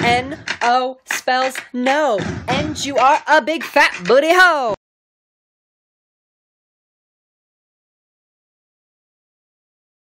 N O spells no. And you are a big fat booty hoe.